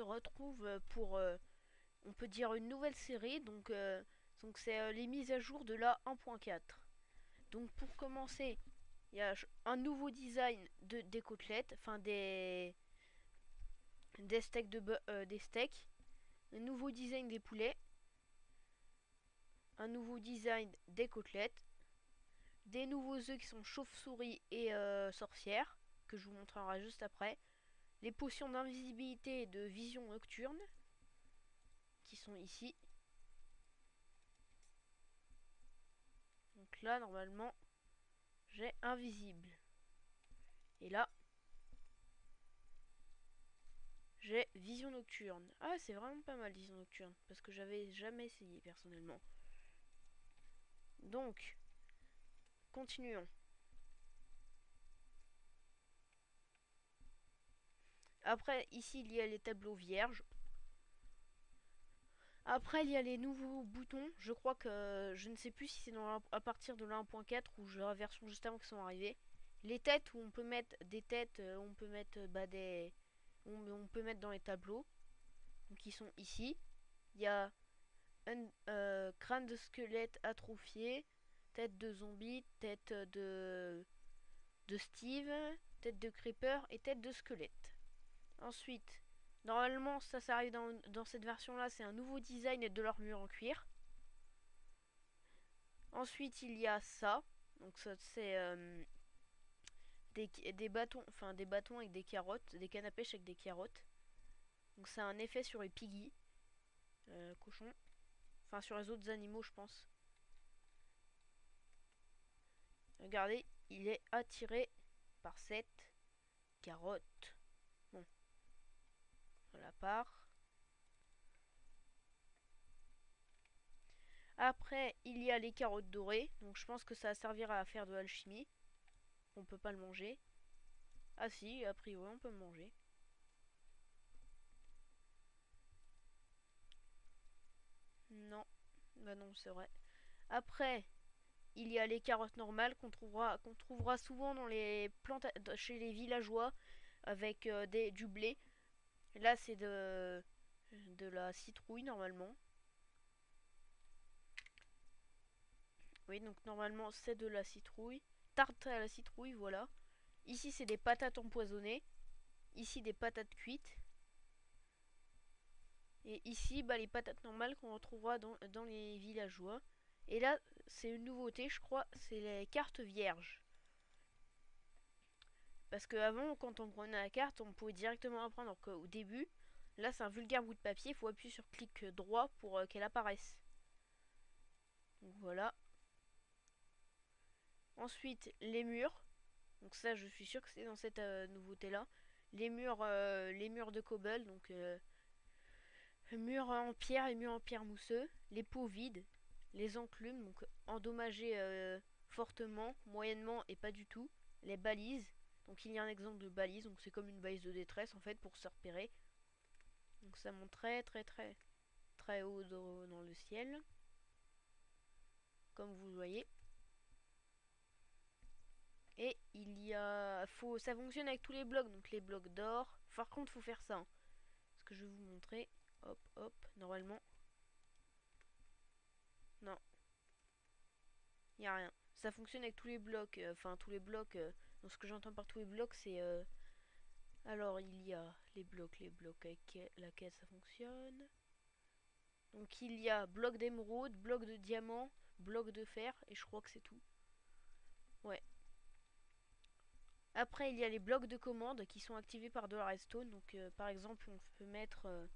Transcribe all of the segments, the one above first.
se retrouve pour, euh, on peut dire, une nouvelle série. Donc, euh, donc c'est euh, les mises à jour de la 1.4. Donc pour commencer, il y a un nouveau design de, des côtelettes, enfin des, des steaks, de, des steaks. Un nouveau design des poulets. Un nouveau design des côtelettes. Des nouveaux œufs qui sont chauve-souris et sorcières, que je vous montrerai juste après les potions d'invisibilité et de vision nocturne qui sont ici. Donc là, normalement, j'ai invisible. Et là, j'ai vision nocturne. Ah, c'est vraiment pas mal, vision nocturne. Parce que j'avais jamais essayé, personnellement. Donc, continuons. Après, ici, il y a les tableaux vierges. Après, il y a les nouveaux boutons. Je crois que je ne sais plus si c'est à partir de la 1.4 ou la version juste avant qui sont arrivés. Les têtes où on peut mettre des têtes, euh, on peut mettre euh, bah, des, on, peut mettre dans les tableaux. Ils sont ici. Il y a un euh, crâne de squelette atrophié, tête de zombie, tête de de Steve, tête de creeper et tête de squelette. Ensuite, normalement, ça, ça arrive dans, cette version-là, c'est un nouveau design de l'armure en cuir. Ensuite, il y a ça. Donc ça, c'est euh, des, bâtons, enfin des bâtons avec des carottes, des cannes avec des carottes. Donc ça a un effet sur les piggy, euh, cochons. Enfin sur les autres animaux, je pense. Regardez, il est attiré par cette carotte la part. Après, il y a les carottes dorées. Donc je pense que ça servira à faire de l'alchimie. On peut pas le manger. Ah si, a priori on peut le manger. Non. Bah non, c'est vrai. Après, il y a les carottes normales qu'on trouvera, qu'on trouvera souvent dans les plantes chez les villageois avec euh, des, du blé. Là, c'est de, la citrouille, normalement. Oui, donc normalement, c'est de la citrouille. Tarte à la citrouille, voilà. Ici, c'est des patates empoisonnées. Ici, des patates cuites. Et ici, bah, les patates normales qu'on retrouvera dans les villageois. Et là, c'est une nouveauté, je crois, c'est les cartes vierges. Parce qu'avant, quand on prenait la carte, on pouvait directement apprendre. Donc au début, là c'est un vulgaire bout de papier, il faut appuyer sur clic droit pour euh, qu'elle apparaisse. Donc voilà. Ensuite, les murs. Donc ça, je suis sûr que c'est dans cette euh, nouveauté-là. Les murs, euh, les murs de cobble, donc murs en pierre et murs en pierre mousseux. Les pots vides, les enclumes, donc endommagés fortement, moyennement et pas du tout. Les balises, donc il y a un exemple de balise, donc c'est comme une balise de détresse en fait pour se repérer. Donc ça monte très très très très haut dans le ciel. Comme vous voyez. Et il y a... Faut, ça fonctionne avec tous les blocs, donc les blocs d'or. Par contre, faut faire ça. Hein. Ce que je vais vous montrer. Hop, hop, normalement. Non. Il n'y a rien. Ça fonctionne avec tous les blocs. Euh, enfin, tous les blocs... Euh, donc ce que j'entends par tous les blocs, c'est... Euh, alors il y a les blocs, les blocs avec laquelle ça fonctionne. Donc il y a bloc d'émeraude, bloc de diamant, bloc de fer, et je crois que c'est tout. Ouais. Après il y a les blocs de commande qui sont activés par de la redstone. Donc euh, par exemple on peut mettre... Euh,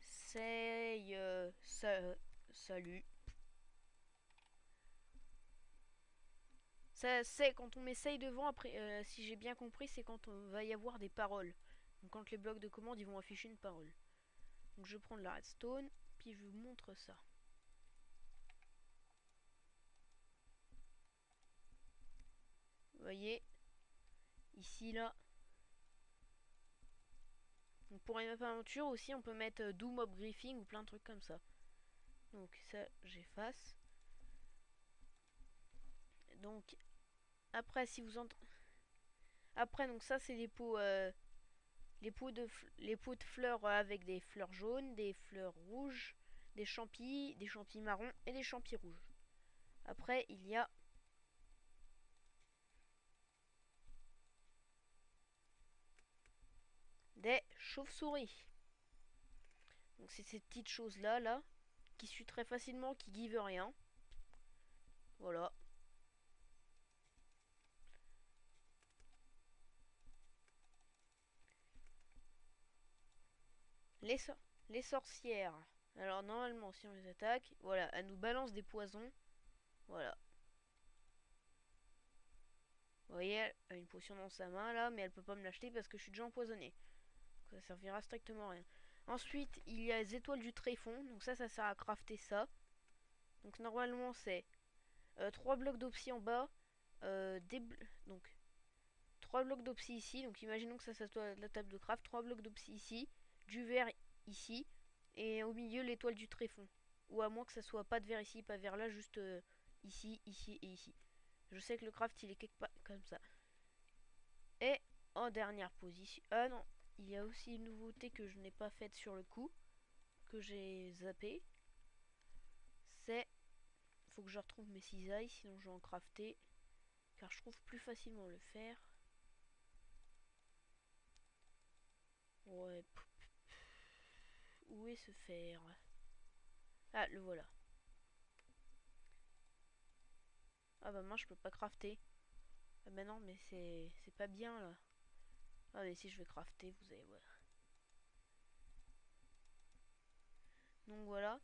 say, salut. C'est quand on met say devant, après, euh, si j'ai bien compris, c'est quand on va y avoir des paroles. Donc quand les blocs de commande, ils vont afficher une parole. Donc je prends de la redstone, puis je vous montre ça. Vous voyez, ici, là. Donc pour une aventure aussi, on peut mettre euh, do mob griefing ou plein de trucs comme ça. Donc ça, j'efface. Donc après, si vous entendez... Après, donc ça, c'est les pots... Euh, les pots de, les de fleurs avec des fleurs jaunes, des fleurs rouges, des champis, des champis marrons et des champis rouges. Après, il y a des chauves-souris. Donc c'est ces petites choses là, là, qui suit très facilement, qui give rien. Voilà. Les, sorcières. Alors normalement si on les attaque, voilà, elles nous balancent des poisons. Voilà. Vous voyez, elle a une potion dans sa main là, mais elle peut pas me l'acheter parce que je suis déjà empoisonné. ça servira strictement à rien. Ensuite, il y a les étoiles du tréfond. Donc ça, ça sert à crafter ça. Donc normalement, c'est 3 euh, blocs d'opsie en bas. Euh, donc 3 blocs d'opsie ici. Donc imaginons que ça, ça soit la table de craft. 3 blocs d'opsie ici. Du verre ici. Et au milieu, l'étoile du tréfond. Ou à moins que ça soit pas de verre ici, pas de verre là, juste euh, ici, ici et ici. Je sais que le craft, il est quelque part comme ça. Et en dernière position... Ah non, il y a aussi une nouveauté que je n'ai pas faite sur le coup, que j'ai zappé. C'est... Faut que je retrouve mes cisailles, sinon je vais en crafter. Car je trouve plus facilement le fer. Ouais. Où est ce fer? Ah, le voilà. Ah bah moi je peux pas crafter. Ah bah non mais c'est pas bien là. Ah mais si je vais crafter, vous allez voir. Donc voilà.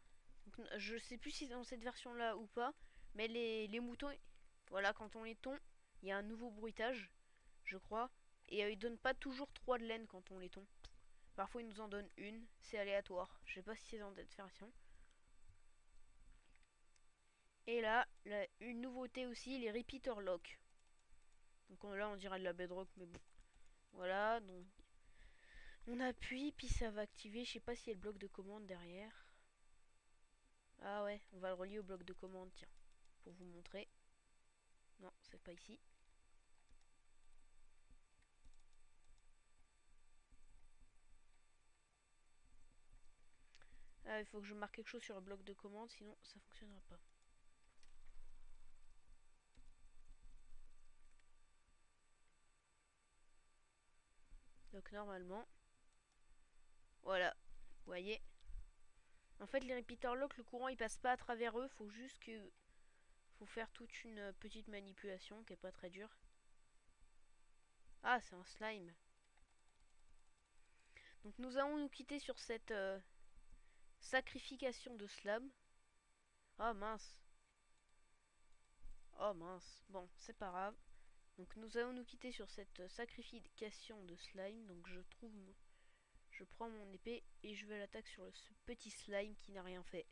je sais plus si dans cette version là ou pas. Mais les, moutons, voilà, quand on les tond, il y a un nouveau bruitage, je crois. Et euh, ils donnent pas toujours 3 de laine quand on les tond. Parfois ils nous en donnent une, c'est aléatoire. Je sais pas si c'est dans cette version. Et là, une nouveauté aussi, les repeater lock. Donc là on dirait de la bedrock, mais bon. Voilà, donc on appuie, puis ça va activer. Je sais pas s'il y a le bloc de commande derrière. Ah ouais, on va le relier au bloc de commande, tiens, pour vous montrer. Non, c'est pas ici. Ah, il faut que je marque quelque chose sur le bloc de commande, sinon ça fonctionnera pas. Donc normalement, voilà, vous voyez. En fait, les repeater lock, le courant il passe pas à travers eux, faut juste que faut faire toute une petite manipulation qui est pas très dure. Ah, c'est un slime. Donc nous allons nous quitter sur cette euh, sacrification de slam. Oh mince. Oh mince. Bon, c'est pas grave. Donc nous allons nous quitter sur cette sacrification de slime. Donc je trouve... Je prends mon épée et je vais l'attaquer sur ce petit slime qui n'a rien fait.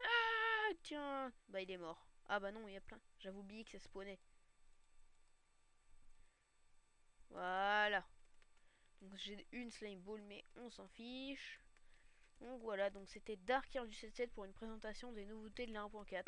Ah tiens Bah il est mort. Ah bah non, il y a plein. J'avais oublié que ça spawnait. Voilà. Donc j'ai une slime ball mais on s'en fiche. Donc voilà, donc c'était Dark du 7.7 pour une présentation des nouveautés de la 1.4.